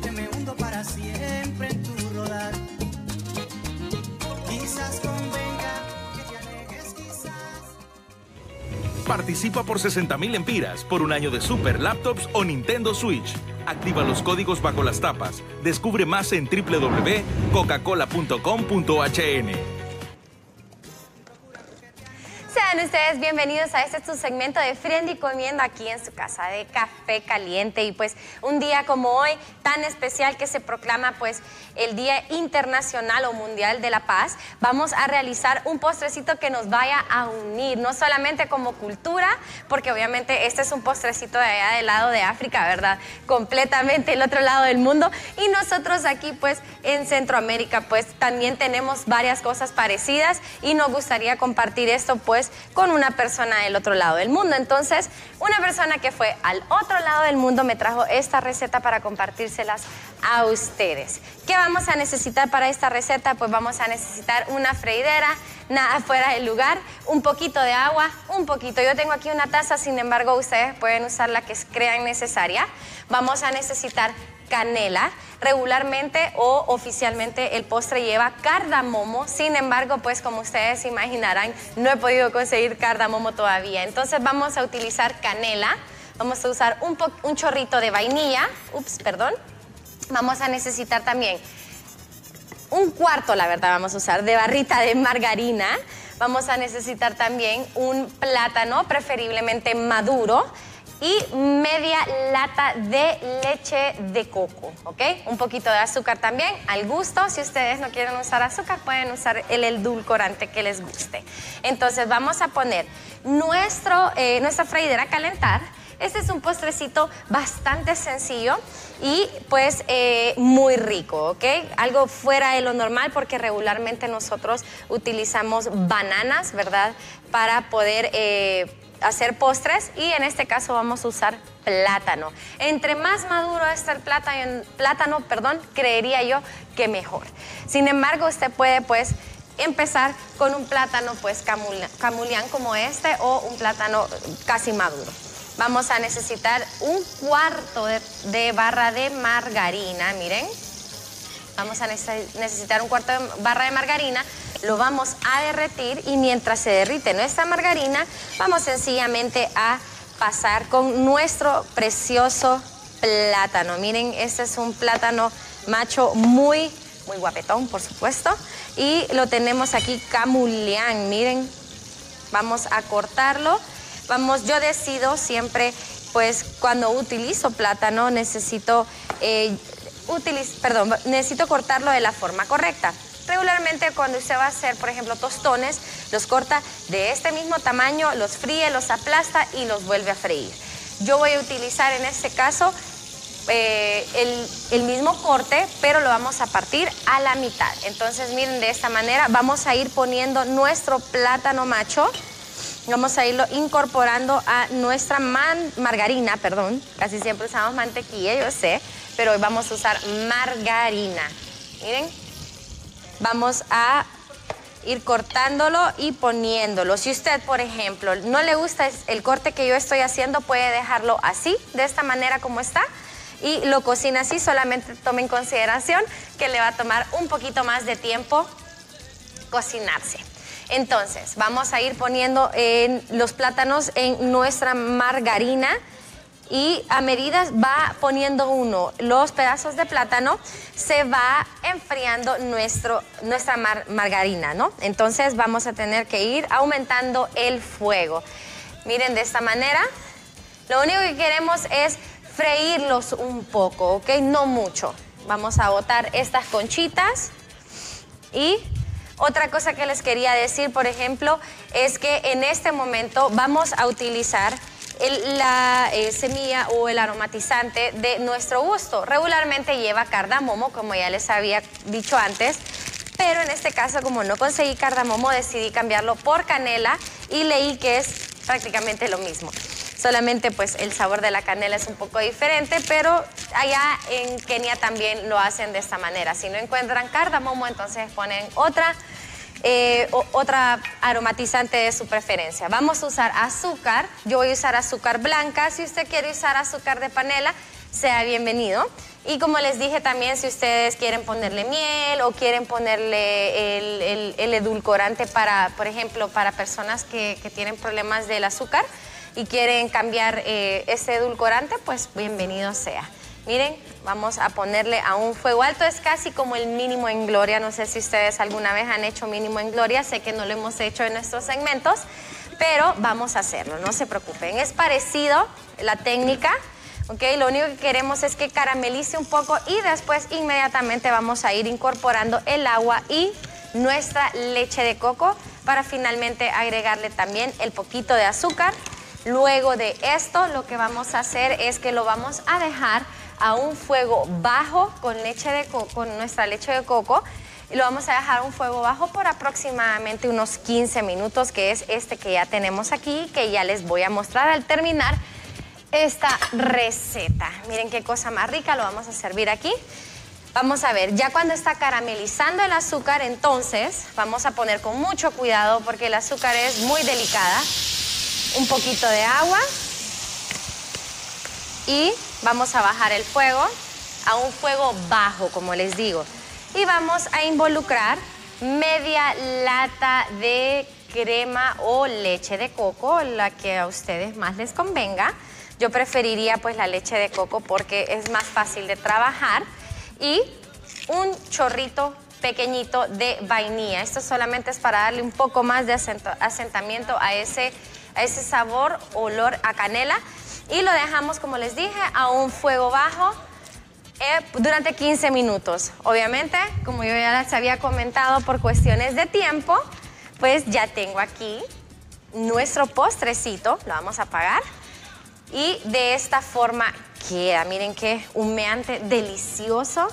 que me hundo para siempre en tu rodar. Quizás convenga que quizás. Participa por 60 mil empiras por un año de Super Laptops o Nintendo Switch. Activa los códigos bajo las tapas. Descubre más en www.coca-cola.com.hn. ustedes bienvenidos a este su segmento de Friendly Comiendo aquí en su casa de café caliente y pues un día como hoy tan especial que se proclama pues el Día Internacional o Mundial de la Paz, vamos a realizar un postrecito que nos vaya a unir, no solamente como cultura, porque obviamente este es un postrecito de allá del lado de África, ¿verdad? Completamente el otro lado del mundo y nosotros aquí pues en Centroamérica pues también tenemos varias cosas parecidas y nos gustaría compartir esto pues con una persona del otro lado del mundo. Entonces, una persona que fue al otro lado del mundo me trajo esta receta para compartírselas a ustedes. ¿Qué vamos a necesitar para esta receta? Pues vamos a necesitar una freidera, nada fuera del lugar, un poquito de agua, un poquito. Yo tengo aquí una taza, sin embargo, ustedes pueden usar la que crean necesaria. Vamos a necesitar canela. Regularmente o oficialmente el postre lleva cardamomo, sin embargo, pues como ustedes imaginarán, no he podido conseguir cardamomo todavía. Entonces vamos a utilizar canela, vamos a usar un, un chorrito de vainilla, ups, perdón. Vamos a necesitar también un cuarto, la verdad, vamos a usar de barrita de margarina. Vamos a necesitar también un plátano, preferiblemente maduro y media lata de leche de coco, ¿ok? Un poquito de azúcar también, al gusto. Si ustedes no quieren usar azúcar, pueden usar el edulcorante que les guste. Entonces vamos a poner nuestro, eh, nuestra freidera a calentar. Este es un postrecito bastante sencillo y pues eh, muy rico, ¿ok? Algo fuera de lo normal porque regularmente nosotros utilizamos bananas, ¿verdad? Para poder... Eh, hacer postres y en este caso vamos a usar plátano. Entre más maduro está el plátano, plátano perdón, creería yo que mejor. Sin embargo, usted puede pues empezar con un plátano pues camulián como este o un plátano casi maduro. Vamos a necesitar un cuarto de barra de margarina, miren. Vamos a necesitar un cuarto de barra de margarina, lo vamos a derretir y mientras se derrite nuestra margarina, vamos sencillamente a pasar con nuestro precioso plátano. Miren, este es un plátano macho muy, muy guapetón, por supuesto. Y lo tenemos aquí camulián, miren. Vamos a cortarlo. Vamos, yo decido siempre, pues cuando utilizo plátano necesito eh, perdón, necesito cortarlo de la forma correcta. Regularmente cuando usted va a hacer, por ejemplo, tostones, los corta de este mismo tamaño, los fríe, los aplasta y los vuelve a freír. Yo voy a utilizar en este caso eh, el, el, mismo corte, pero lo vamos a partir a la mitad. Entonces, miren, de esta manera vamos a ir poniendo nuestro plátano macho. Vamos a irlo incorporando a nuestra margarina, perdón. Casi siempre usamos mantequilla, yo sé pero hoy vamos a usar margarina. Miren, vamos a ir cortándolo y poniéndolo. Si usted, por ejemplo, no le gusta el corte que yo estoy haciendo, puede dejarlo así, de esta manera como está, y lo cocina así, solamente tome en consideración que le va a tomar un poquito más de tiempo cocinarse. Entonces, vamos a ir poniendo los plátanos en nuestra margarina y a medida va poniendo uno los pedazos de plátano, se va enfriando nuestro, nuestra margarina, ¿no? Entonces vamos a tener que ir aumentando el fuego. Miren, de esta manera, lo único que queremos es freírlos un poco, ¿ok? No mucho. Vamos a botar estas conchitas y otra cosa que les quería decir, por ejemplo, es que en este momento vamos a utilizar la eh, semilla o el aromatizante de nuestro gusto. Regularmente lleva cardamomo, como ya les había dicho antes, pero en este caso, como no conseguí cardamomo, decidí cambiarlo por canela y leí que es prácticamente lo mismo. Solamente pues el sabor de la canela es un poco diferente, pero allá en Kenia también lo hacen de esta manera. Si no encuentran cardamomo, entonces ponen otra eh, otra aromatizante de su preferencia. Vamos a usar azúcar, yo voy a usar azúcar blanca, si usted quiere usar azúcar de panela, sea bienvenido. Y como les dije también, si ustedes quieren ponerle miel o quieren ponerle el, edulcorante para, por ejemplo, para personas que, que tienen problemas del azúcar y quieren cambiar eh, ese edulcorante, pues bienvenido sea. Miren, vamos a ponerle a un fuego alto, es casi como el mínimo en gloria. No sé si ustedes alguna vez han hecho mínimo en gloria, sé que no lo hemos hecho en nuestros segmentos, pero vamos a hacerlo, no se preocupen. Es parecido la técnica. ¿ok? Lo único que queremos es que caramelice un poco y después inmediatamente vamos a ir incorporando el agua y nuestra leche de coco para finalmente agregarle también el poquito de azúcar. Luego de esto lo que vamos a hacer es que lo vamos a dejar a un fuego bajo con, leche de co- con nuestra leche de coco y lo vamos a dejar a un fuego bajo por aproximadamente unos 15 minutos, que es este que ya tenemos aquí, que ya les voy a mostrar al terminar esta receta. Miren qué cosa más rica, lo vamos a servir aquí. Vamos a ver, ya cuando está caramelizando el azúcar, entonces vamos a poner con mucho cuidado porque el azúcar es muy delicada. Un poquito de agua y vamos a bajar el fuego a un fuego bajo, como les digo. Y vamos a involucrar media lata de crema o leche de coco, la que a ustedes más les convenga. Yo preferiría pues la leche de coco porque es más fácil de trabajar. Y un chorrito pequeñito de vainilla. Esto solamente es para darle un poco más de asentamiento a ese, a ese sabor, olor a canela. Y lo dejamos, como les dije, a un fuego bajo eh, durante 15 minutos. Obviamente, como yo ya les había comentado por cuestiones de tiempo, pues ya tengo aquí nuestro postrecito, lo vamos a apagar. Y de esta forma queda, miren qué humeante, delicioso.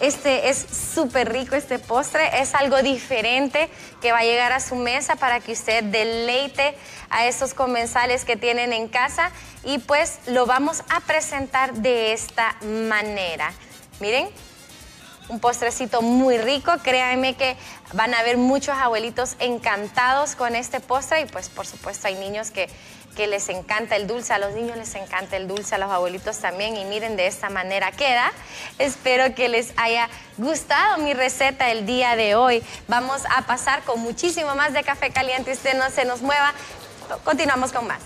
Este es súper rico este postre, es algo diferente que va a llegar a su mesa para que usted deleite a esos comensales que tienen en casa y pues lo vamos a presentar de esta manera. Miren, un postrecito muy rico. Créanme que van a ver muchos abuelitos encantados con este postre y pues por supuesto hay niños que, que les encanta el dulce, a los niños les encanta el dulce, a los abuelitos también y miren de esta manera queda. Espero que les haya gustado mi receta el día de hoy. Vamos a pasar con muchísimo más de café caliente, usted no se nos mueva. Continuamos con más.